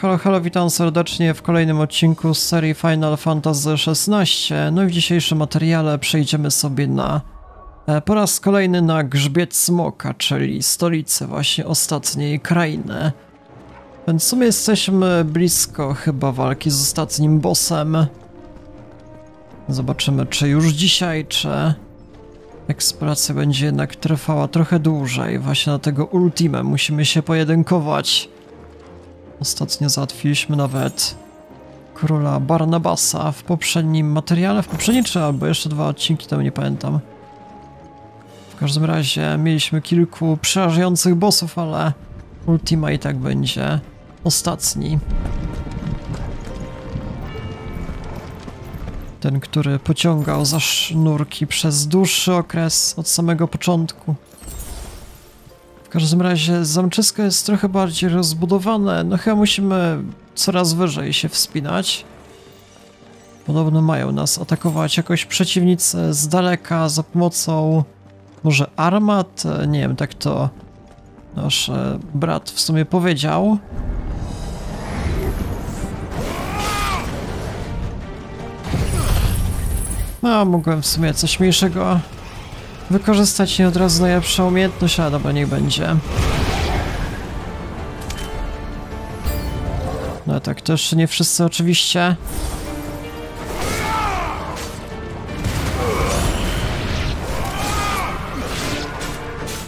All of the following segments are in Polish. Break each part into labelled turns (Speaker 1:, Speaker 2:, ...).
Speaker 1: Halo, halo, witam serdecznie w kolejnym odcinku z serii Final Fantasy XVI. No i w dzisiejszym materiale przejdziemy sobie na e, po raz kolejny na Grzbiet Smoka, czyli stolicę właśnie ostatniej krainy. Więc w sumie jesteśmy blisko chyba walki z ostatnim bossem. Zobaczymy czy już dzisiaj, czy eksploracja będzie jednak trwała trochę dłużej. Właśnie na tego ultimę musimy się pojedynkować. Ostatnio załatwiliśmy nawet króla Barnabasa w poprzednim materiale, w poprzednim czy albo jeszcze dwa odcinki temu, nie pamiętam. W każdym razie mieliśmy kilku przerażających bossów, ale Ultima i tak będzie ostatni. Ten, który pociągał za sznurki przez dłuższy okres od samego początku. Każdym razie zamczysko jest trochę bardziej rozbudowane. No chyba musimy coraz wyżej się wspinać. Podobno mają nas atakować jakoś przeciwnicy z daleka za pomocą może armat? Nie wiem, tak to nasz e, brat w sumie powiedział. No, mogłem w sumie coś mniejszego wykorzystać nie od razu najlepsza umiejętność, ale dobra, niech będzie. No tak, to jeszcze nie wszyscy oczywiście.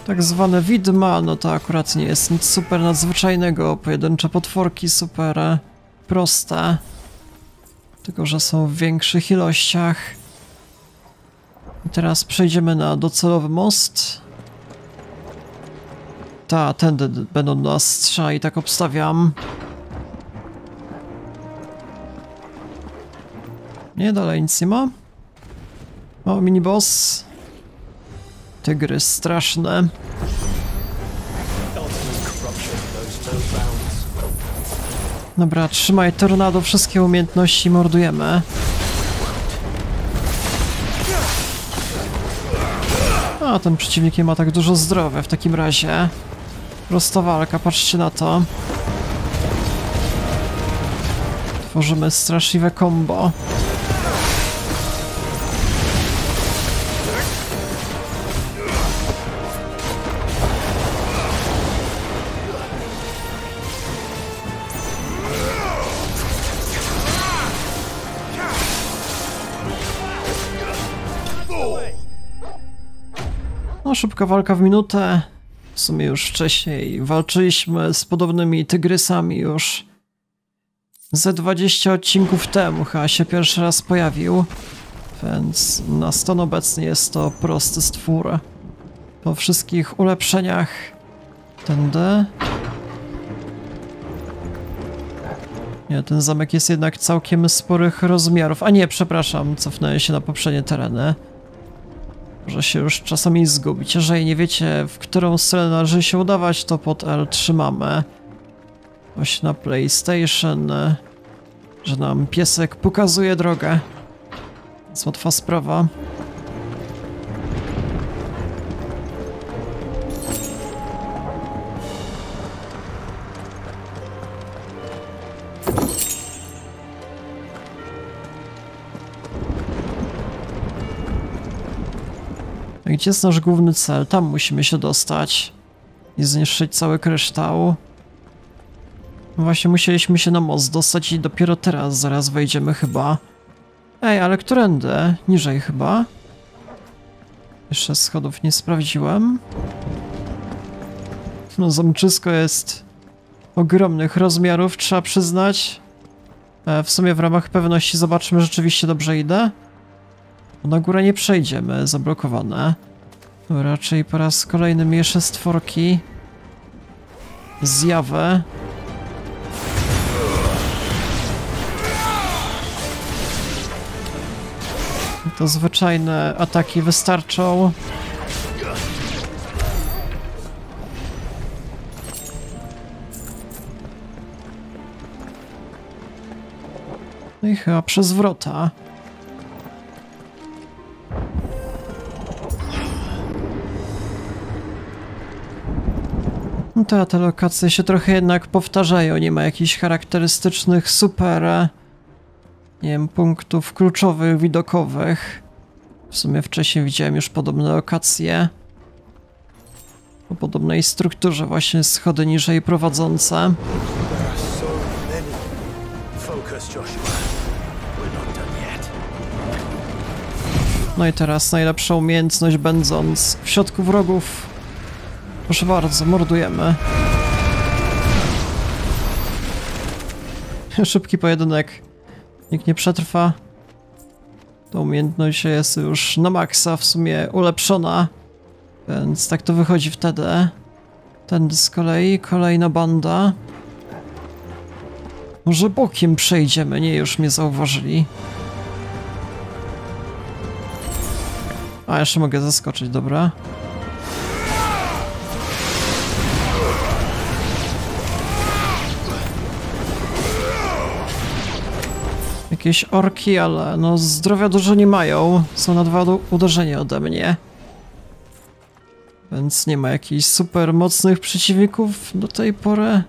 Speaker 1: Tak zwane widma, no to akurat nie jest nic super nadzwyczajnego. Pojedyncze potworki super proste. Tylko, że są w większych ilościach. Teraz przejdziemy na docelowy most. Ta, tędy będą nas strzała i tak obstawiam. Nie, dalej nic nie ma. O, miniboss. Tygry straszne. Dobra, trzymaj tornado, wszystkie umiejętności mordujemy. Ten przeciwnik nie ma tak dużo zdrowia w takim razie. Prosta walka, patrzcie na to. Tworzymy straszliwe combo. Szybka walka w minutę. W sumie już wcześniej walczyliśmy z podobnymi tygrysami już ze 20 odcinków temu, chyba się pierwszy raz pojawił. Więc na stan obecny jest to prosty stwór. Po wszystkich ulepszeniach tędy. Nie, ten zamek jest jednak całkiem sporych rozmiarów. A nie, przepraszam, cofnąłem się na poprzednie tereny. Może się już czasami zgubić. Jeżeli nie wiecie, w którą stronę należy się udawać, to pod L trzymamy. Właśnie na PlayStation, że nam piesek pokazuje drogę. Jest łatwa sprawa. Gdzie jest nasz główny cel? Tam musimy się dostać i zniszczyć cały kryształ. Właśnie musieliśmy się na most dostać i dopiero teraz zaraz wejdziemy chyba. Ej, ale którędy? Niżej chyba. Jeszcze schodów nie sprawdziłem. No, zamczysko jest ogromnych rozmiarów, trzeba przyznać. E, w sumie w ramach pewności zobaczmy, rzeczywiście dobrze idę. Na górę nie przejdziemy, zablokowane. Raczej po raz kolejny mieszę stworki. Zjawę. To zwyczajne ataki wystarczą. No i chyba przez No to te lokacje się trochę jednak powtarzają, nie ma jakichś charakterystycznych super, nie wiem, punktów kluczowych, widokowych. W sumie wcześniej widziałem już podobne lokacje. O podobnej strukturze, właśnie schody niżej prowadzące. No i teraz najlepsza umiejętność, będąc w środku wrogów. Proszę bardzo, mordujemy. Szybki pojedynek. Nikt nie przetrwa. Ta umiejętność jest już na maksa w sumie ulepszona. Więc tak to wychodzi wtedy. Tędy z kolei kolejna banda. Może bokiem przejdziemy, nie już mnie zauważyli. A, jeszcze mogę zaskoczyć, dobra. Jakieś orki, ale no zdrowia dużo nie mają. Są na dwa uderzenia ode mnie. Więc nie ma jakichś super mocnych przeciwników do tej pory.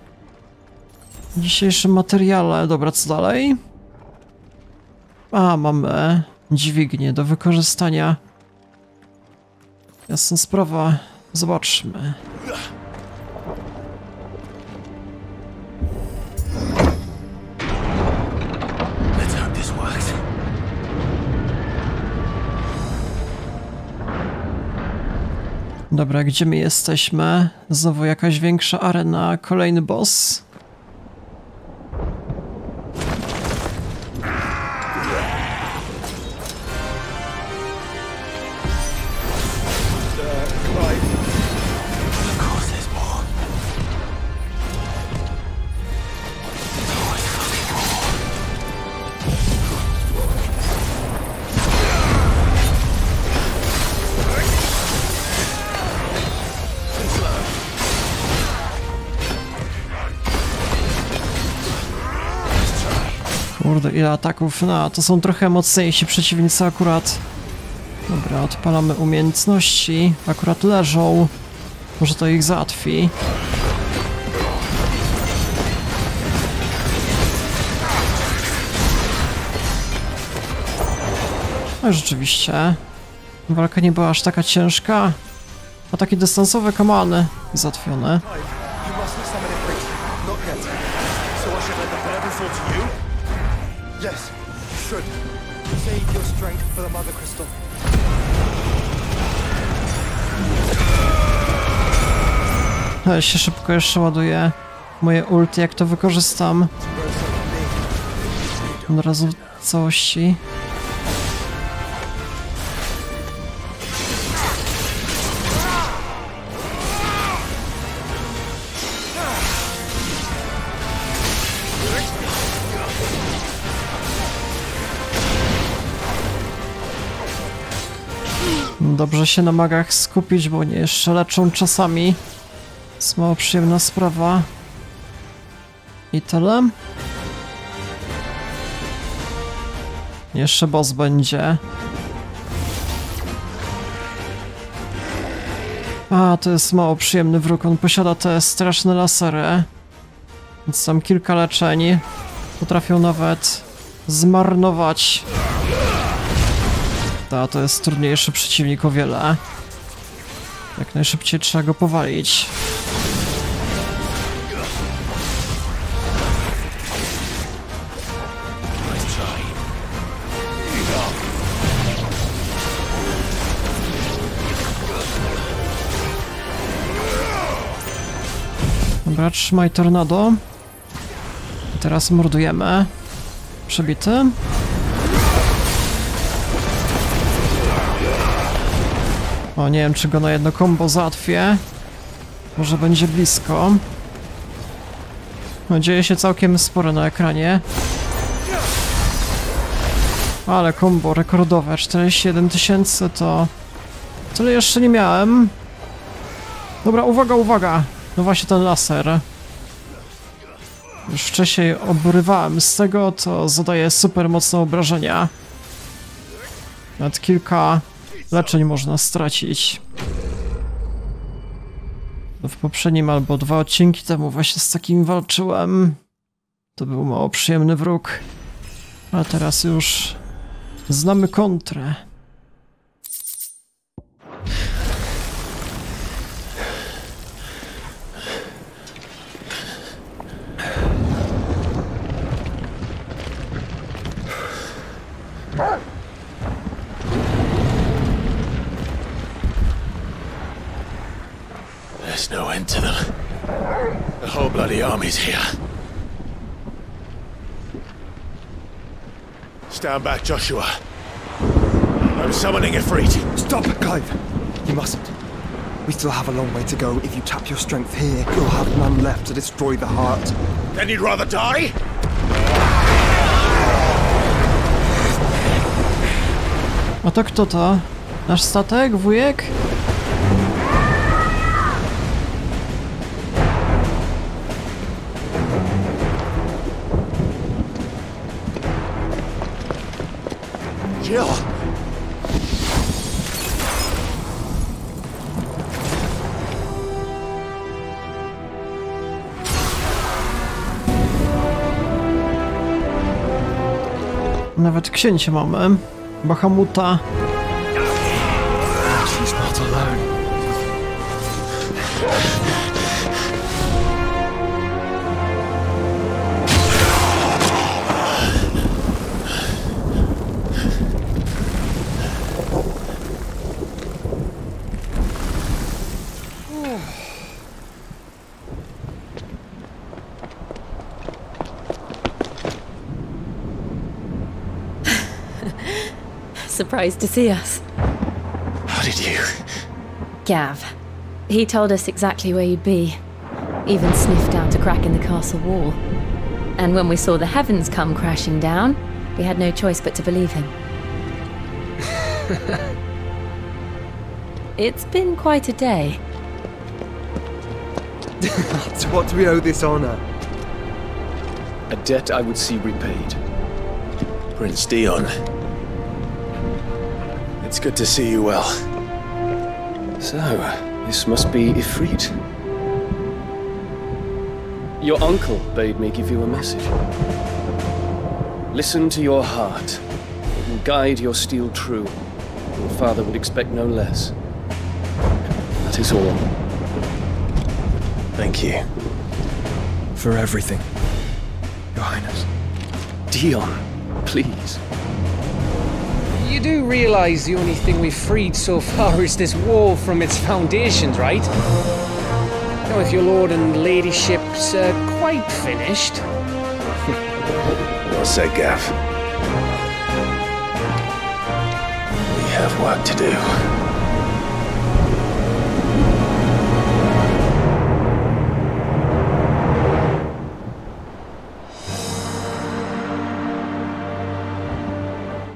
Speaker 1: W dzisiejszym materiale. Dobra, co dalej? A, mamy dźwignię do wykorzystania. Jasna sprawa. Zobaczmy. Dobra, gdzie my jesteśmy? Znowu jakaś większa arena, kolejny boss. Ataków. No, to są trochę mocniejsi przeciwnicy akurat. Dobra, odpalamy umiejętności. Akurat leżą. Może to ich załatwi. No rzeczywiście. Walka nie była aż taka ciężka. Ataki dystansowe, kamany. Załatwione.
Speaker 2: Yes, should. Save your strength for the Mother Crystal.
Speaker 1: Ale się szybko jeszcze ładuje. Moje ulti, jak to wykorzystam. Od razu w całości. Dobrze się na magach skupić, bo oni jeszcze leczą czasami. Jest mało przyjemna sprawa. I tyle. Jeszcze boss będzie. A, to jest mało przyjemny wróg. On posiada te straszne lasery. Więc tam kilka leczeń. Potrafią nawet zmarnować. Ta, to jest trudniejszy przeciwnik o wiele. Jak najszybciej trzeba go powalić. Dobra, trzymaj tornado. I teraz mordujemy. Przebity. O, nie wiem, czy go na jedno combo załatwię. Może będzie blisko. No, dzieje się całkiem sporo na ekranie. Ale combo rekordowe, 41 tysięcy to... Tyle jeszcze nie miałem. Dobra, uwaga, uwaga! No właśnie ten laser. Już wcześniej obrywałem z tego, to zadaje super mocne obrażenia. Nawet kilka leczeń można stracić. W poprzednim albo dwa odcinki temu właśnie z takim walczyłem. To był mało przyjemny wróg. A teraz już znamy kontrę.
Speaker 3: The army's here. Stand back, Joshua. I'm summoning Ifrit.
Speaker 2: Stop, Clive! You mustn't. We still have a long way to go. If you tap your strength here, you'll have none left to destroy the heart.
Speaker 3: Then you'd rather die?
Speaker 1: A to kto to? Nasz statek, wujek?
Speaker 3: Jill!
Speaker 1: Nawet księcie mamy. Bahamuta.
Speaker 4: Surprised to see us.
Speaker 3: How did you?
Speaker 4: Gav. He told us exactly where you'd be. Even sniffed out a crack in the castle wall. And when we saw the heavens come crashing down, we had no choice but to believe him. it's been quite a day.
Speaker 2: To what do we owe this honor?
Speaker 5: A debt I would see repaid.
Speaker 3: Prince Dion. It's good to see you well.
Speaker 5: So, this must be Ifrit. Your uncle bade me give you a message. Listen to your heart. It will guide your steel true. Your father would expect no less. That is all.
Speaker 3: Thank you.
Speaker 2: For everything, Your Highness.
Speaker 5: Dion, please.
Speaker 6: You do realize the only thing we've freed so far is this wall from its foundations, right? Now, if your lord and ladyship's uh, quite finished,
Speaker 3: Well said, Gav. We have work to do.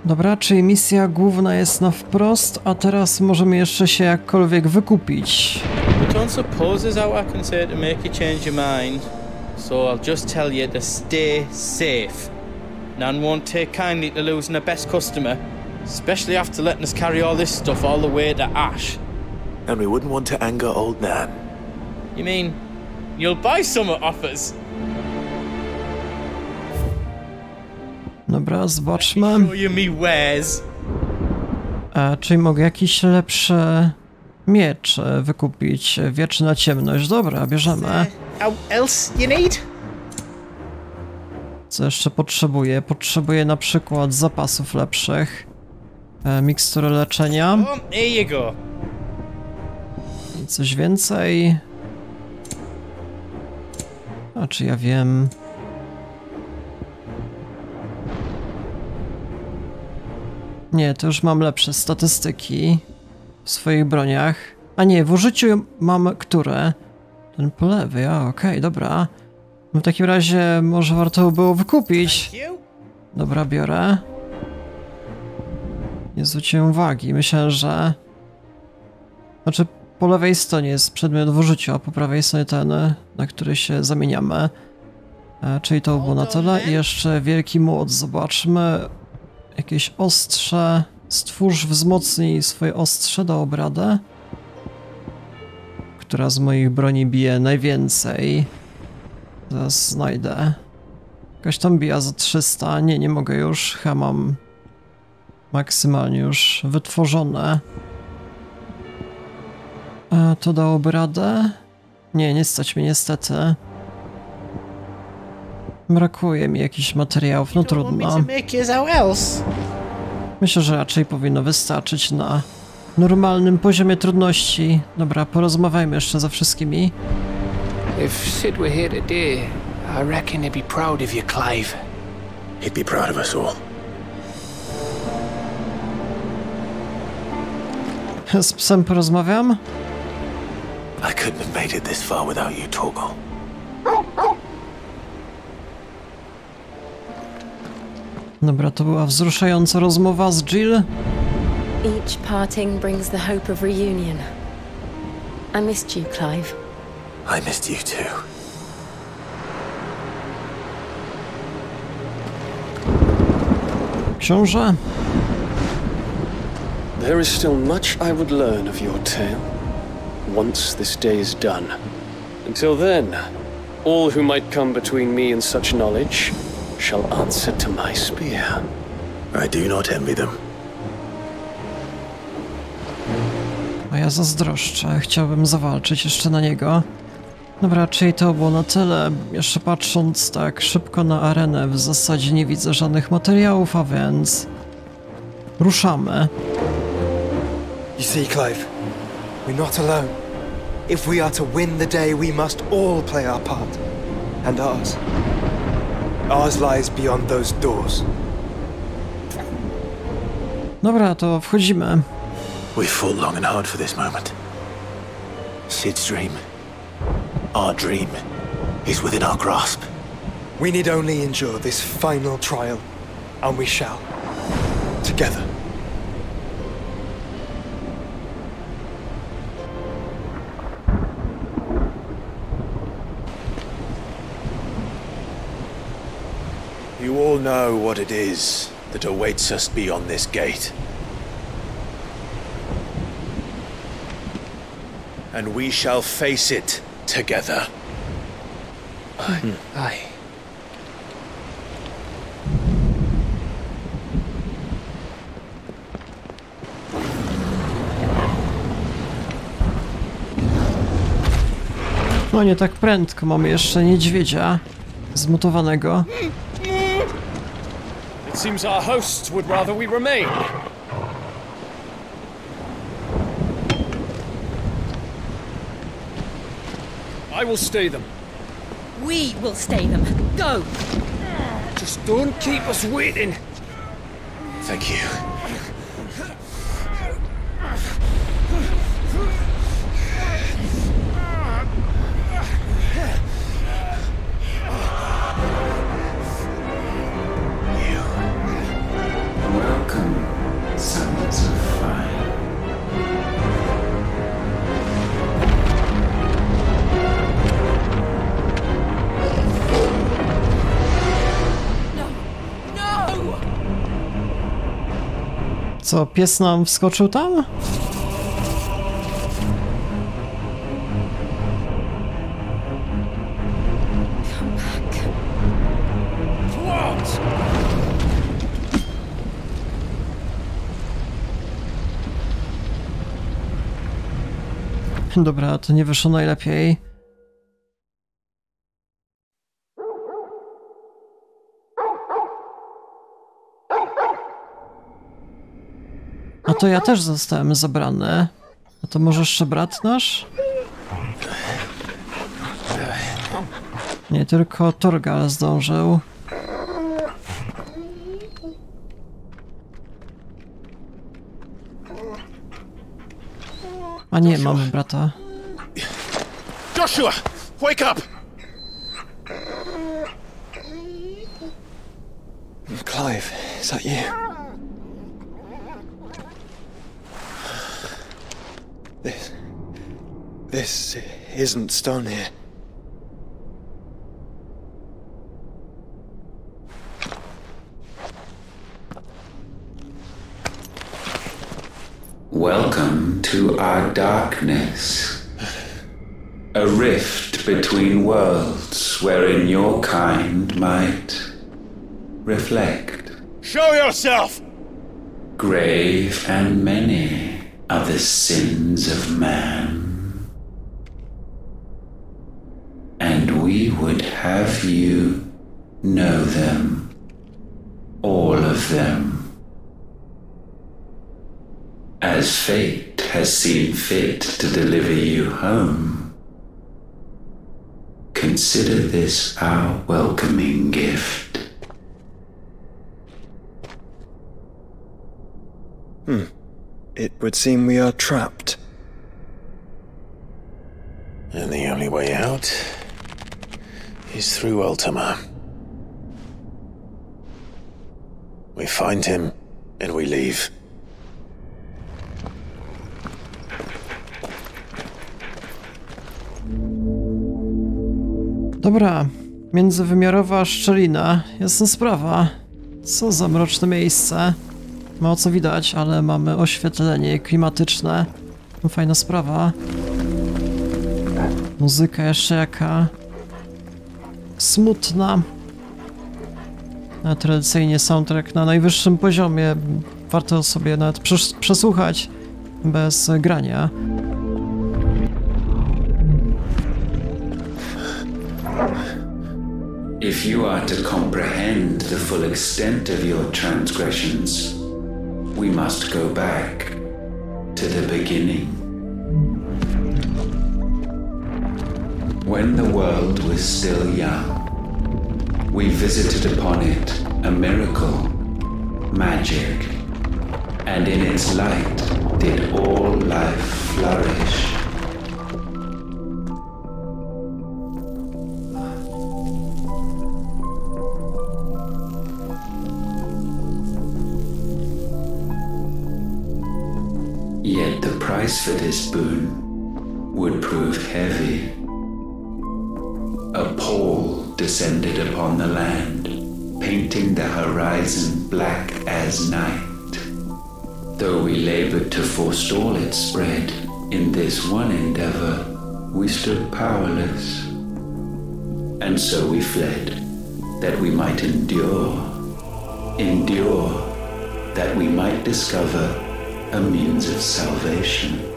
Speaker 1: Dobra, czyli misja główna jest na wprost, a teraz możemy jeszcze się jakkolwiek wykupić.
Speaker 7: To make you change your mind. So I'll just tell you to stay safe. None won't take kindly to losing a best customer, especially after letting us carry all this stuff all the way to Ash.
Speaker 3: And we wouldn't want to anger old Nan.
Speaker 7: You mean you'll buy some off
Speaker 1: Dobra, zobaczmy. E, czyli mogę jakiś lepszy miecz wykupić. Wieczna ciemność. Dobra, bierzemy. Co jeszcze potrzebuję? Potrzebuję na przykład zapasów lepszych. E, mikstury leczenia. I coś więcej. A czy ja wiem? Nie, to już mam lepsze statystyki w swoich broniach. A nie, w użyciu mam które? Ten po lewej, a okej, dobra. No w takim razie może warto było wykupić. Dobra, biorę. Nie zwróciłem uwagi. Myślę, że... Znaczy, po lewej stronie jest przedmiot w użyciu, a po prawej stronie ten, na który się zamieniamy. E, czyli to było na tyle. I jeszcze wielki młot. Zobaczmy. Jakieś ostrze. Stwórz, wzmocnij swoje ostrze, dałoby radę. która z moich broni bije najwięcej. Zaraz znajdę. Jakaś tam bija za 300. Nie, nie mogę już. Chyba mam maksymalnie już wytworzone. A to dałoby radę? Nie, nie stać mnie niestety. Brakuje mi jakichś materiałów, no trudno. Myślę, że raczej powinno wystarczyć na normalnym poziomie trudności. Dobra, porozmawiajmy jeszcze ze wszystkimi.
Speaker 6: If Sid were here today, I reckon he'd be proud of you, Clive.
Speaker 3: He'd be proud of us all.
Speaker 1: Z psem porozmawiam?
Speaker 3: I couldn't have made it this far without you.
Speaker 1: Dobra, to była wzruszająca rozmowa z Jill.
Speaker 4: Each parting brings the hope of reunion. I missed you, Clive.
Speaker 3: I missed you too.
Speaker 1: Książę?
Speaker 5: There is still much I would learn of your tale, once this day is done. Until then, all who might come between me and such knowledge shall answer to my spear.
Speaker 3: I do not envy them.
Speaker 1: A ja zazdroszczę. Chciałbym zawalczyć jeszcze na niego. Dobra, czyli to było na tyle. Jeszcze patrząc tak szybko na arenę, w zasadzie nie widzę żadnych materiałów, a więc... Ruszamy.
Speaker 2: You see, Clive, we're not alone. If we are to win the day, we must all play our part. And ours. Ours lies beyond those doors.
Speaker 1: Dobra, to wchodzimy.
Speaker 3: We've fought long and hard for this moment. Sid's dream, our dream, is within our grasp.
Speaker 2: We need only endure this final trial, and we shall. Together.
Speaker 3: Know what it is that awaits us beyond this gate. And we shall face it together.
Speaker 6: Aye. Hmm.
Speaker 1: No nie tak prędko, mamy jeszcze niedźwiedzia zmutowanego.
Speaker 5: It seems our hosts would rather we remain. I will stay them.
Speaker 8: We will stay them. Go!
Speaker 6: Just don't keep us waiting.
Speaker 3: Thank you.
Speaker 1: Co, pies nam wskoczył tam? Dobra, to nie wyszło najlepiej. To ja też zostałem zabrany. A to może jeszcze brat nasz? Nie tylko Torgal zdążył. A nie, mamy brata.
Speaker 3: Joshua, wake up!
Speaker 2: Clive, is that you? This isn't stone here.
Speaker 9: Welcome to our darkness. A rift between worlds wherein your kind might reflect.
Speaker 3: Show yourself!
Speaker 9: Grave and many are the sins of man. And we would have you know them, all of them. As fate has seen fit to deliver you home, consider this our welcoming gift. Hmm.
Speaker 2: It would seem we are trapped.
Speaker 3: And the only way out is through Ultima. We find him and we leave.
Speaker 1: Dobra, międzywymiarowa szczelina, jasna sprawa. Co za mroczne miejsce. Mało co widać, ale mamy oświetlenie klimatyczne. No, Fajna sprawa. Muzyka jeszcze jaka smutna. Tradycyjnie soundtrack na najwyższym poziomie. Warto sobie nawet przes- przesłuchać bez grania.
Speaker 9: If you are to comprehend the full extent of your transgressions, we must go back to the beginning. When the world was still young, we visited upon it a miracle, magic, and in its light did all life flourish. Yet the price for this boon would prove heavy. A pall descended upon the land, painting the horizon black as night. Though we labored to forestall its spread, in this one endeavor we stood powerless. And so we fled, that we might endure, endure, that we might discover a means of salvation.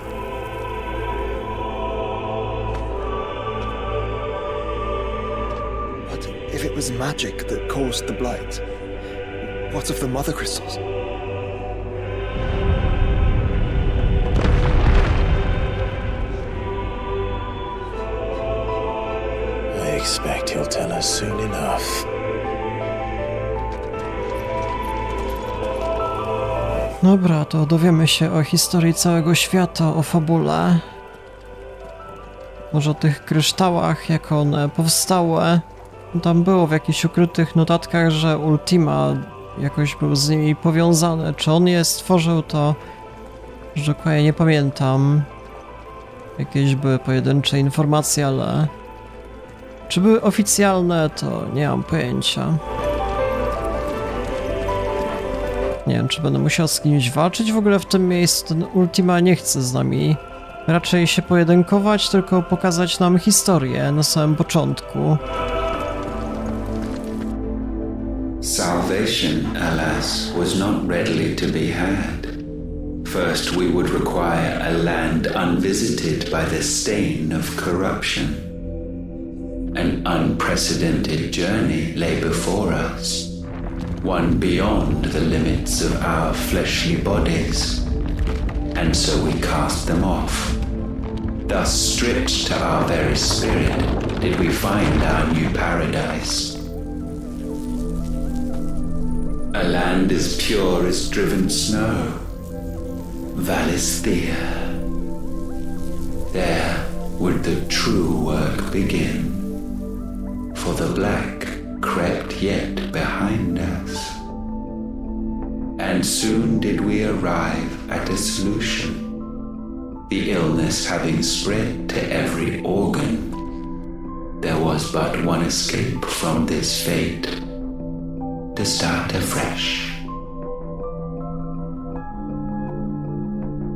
Speaker 2: Was magic that caused the blight, what of the mother crystals?
Speaker 3: I expect he'll tell us soon enough.
Speaker 1: Dobra, to dowiemy się o historii całego świata, o fabule. Może o tych kryształach, jak one powstały. Tam było w jakichś ukrytych notatkach, że Ultima jakoś był z nimi powiązany. Czy on je stworzył, to już dokładnie nie pamiętam. Jakieś były pojedyncze informacje, ale... Czy były oficjalne, to nie mam pojęcia. Nie wiem, czy będę musiał z kimś walczyć w ogóle w tym miejscu. Ten Ultima nie chce z nami raczej się pojedynkować, tylko pokazać nam historię na samym początku.
Speaker 9: Salvation, alas, was not readily to be had. First, we would require a land unvisited by the stain of corruption. An unprecedented journey lay before us, one beyond the limits of our fleshly bodies. And so we cast them off. Thus, stripped to our very spirit, did we find our new paradise. A land as pure as driven snow. Valisthea. There would the true work begin. For the black crept yet behind us. And soon did we arrive at a solution. The illness having spread to every organ, there was but one escape from this fate to start afresh.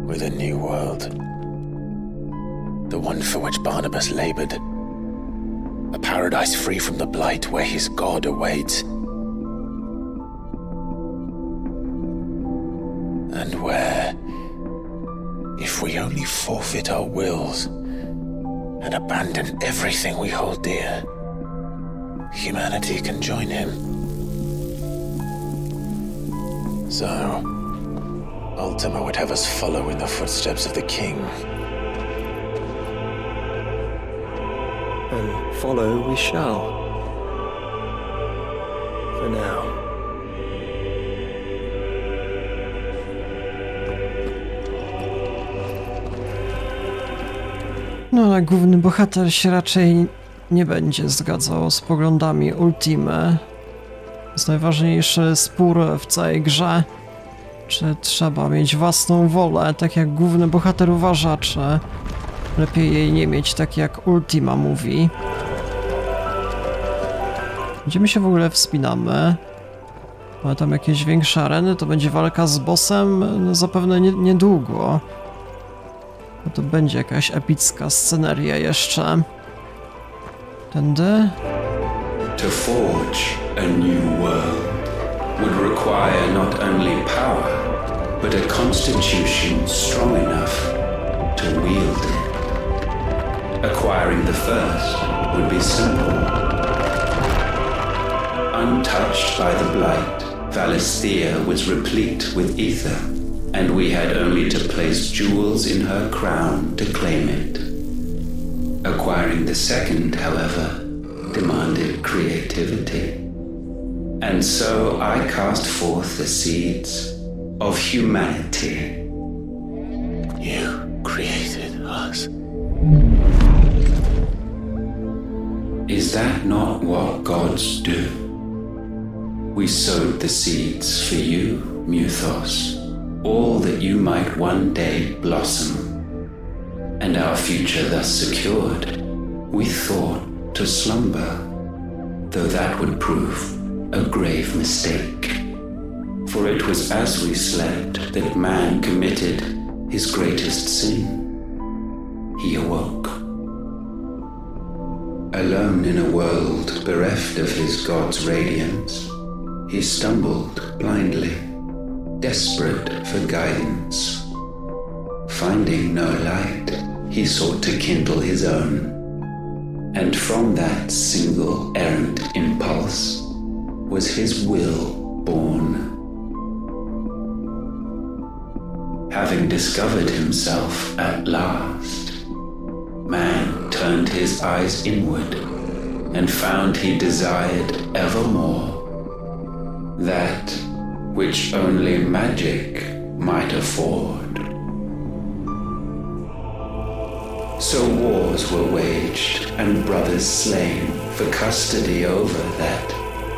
Speaker 3: With a new world. The one for which Barnabas labored. A paradise free from the blight where his God awaits. And where, if we only forfeit our wills and abandon everything we hold dear, humanity can join him. So, Ultima would have us follow in the footsteps of the king.
Speaker 2: And follow we shall. For now.
Speaker 1: No ale główny bohater się raczej nie będzie zgadzał z poglądami Ultimy. Jest najważniejszy spór w całej grze. Czy trzeba mieć własną wolę, tak jak główny bohater uważa, czy lepiej jej nie mieć, tak jak Ultima mówi. Gdzie my się w ogóle wspinamy? Mamy tam jakieś większe areny, to będzie walka z bossem, no zapewne nie, niedługo. No to będzie jakaś epicka sceneria jeszcze. Tędy?
Speaker 9: To forge a new world would require not only power, but a constitution strong enough to wield it. Acquiring the first would be simple. Untouched by the blight, Valisthea was replete with ether, and we had only to place jewels in her crown to claim it. Acquiring the second, however, demanded creativity. And so I cast forth the seeds of humanity.
Speaker 3: You created us.
Speaker 9: Is that not what gods do? We sowed the seeds for you, Muthos, all that you might one day blossom. And our future thus secured, we thought to slumber, though that would prove a grave mistake. For it was as we slept that man committed his greatest sin. He awoke. Alone in a world bereft of his God's radiance, he stumbled blindly, desperate for guidance. Finding no light, he sought to kindle his own. And from that single errant impulse was his will born. Having discovered himself at last, man turned his eyes inward and found he desired evermore that which only magic might afford. So wars were waged and brothers slain for custody over that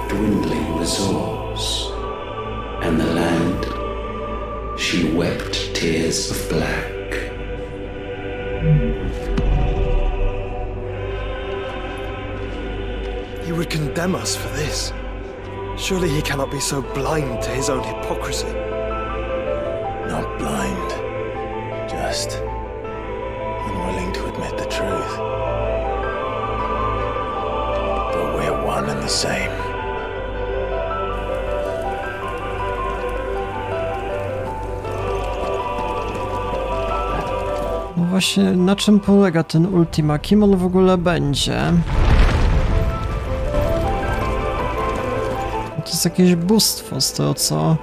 Speaker 9: dwindling resource. And the land, she wept tears of black.
Speaker 2: He would condemn us for this. Surely he cannot be so blind to his own hypocrisy.
Speaker 3: Not blind, just unwilling to admit the truth. But we're one and the same.
Speaker 1: No właśnie, na czym polega ten Ultima? Kim on w ogóle będzie? To jest jakieś bóstwo z tego, co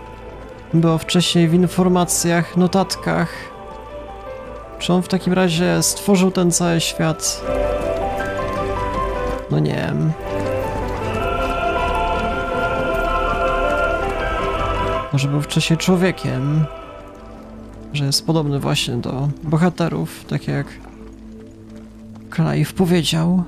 Speaker 1: było wcześniej w informacjach, notatkach. Czy on w takim razie stworzył ten cały świat? No nie wiem. Może był wcześniej człowiekiem. Że jest podobny właśnie do bohaterów, tak jak Clive powiedział.